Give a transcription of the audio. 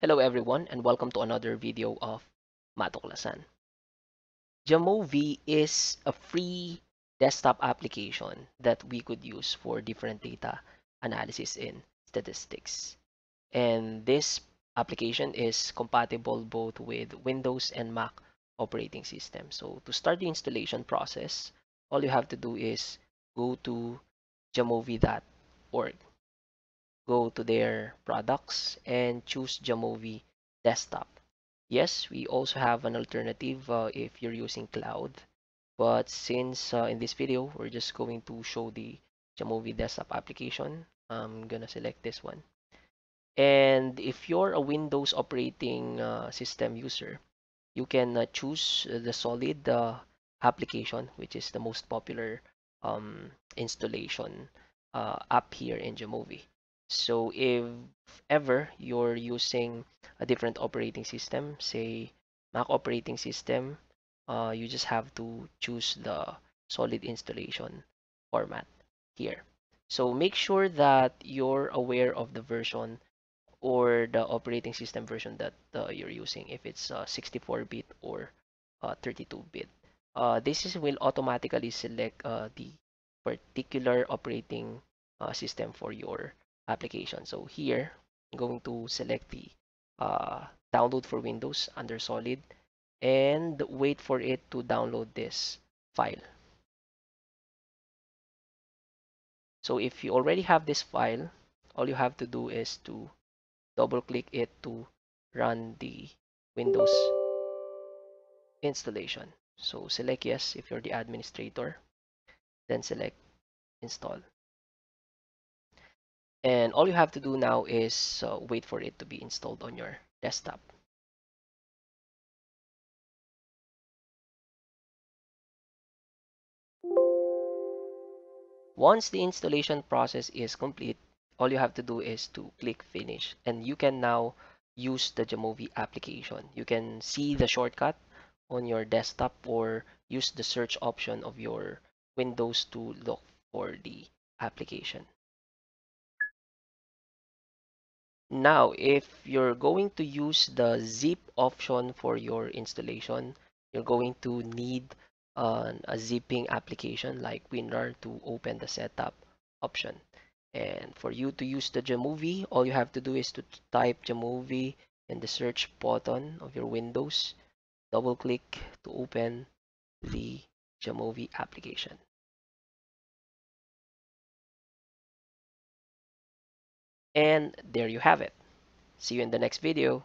Hello everyone and welcome to another video of Mathuklasan. Jamovi is a free desktop application that we could use for different data analysis in statistics. And this application is compatible both with Windows and Mac operating system. So to start the installation process, all you have to do is go to jamovi.org go to their products and choose Jamovi desktop. Yes, we also have an alternative uh, if you're using cloud, but since uh, in this video, we're just going to show the Jamovi desktop application, I'm gonna select this one. And if you're a Windows operating uh, system user, you can uh, choose the solid uh, application, which is the most popular um, installation uh, app here in Jamovi. So if ever you're using a different operating system, say Mac operating system, uh, you just have to choose the solid installation format here. So make sure that you're aware of the version or the operating system version that uh, you're using, if it's 64-bit uh, or 32-bit. Uh, this is, will automatically select uh, the particular operating system for your application. So here, I'm going to select the uh, download for Windows under solid and wait for it to download this file. So if you already have this file, all you have to do is to double click it to run the Windows installation. So select yes if you're the administrator, then select install and all you have to do now is uh, wait for it to be installed on your desktop. Once the installation process is complete, all you have to do is to click finish and you can now use the Jamovi application. You can see the shortcut on your desktop or use the search option of your Windows to look for the application. Now, if you're going to use the zip option for your installation, you're going to need uh, a zipping application like WinRAR to open the setup option. And for you to use the Jamovi, all you have to do is to type Jamovi in the search button of your Windows. Double click to open the Jamovi application. And there you have it. See you in the next video.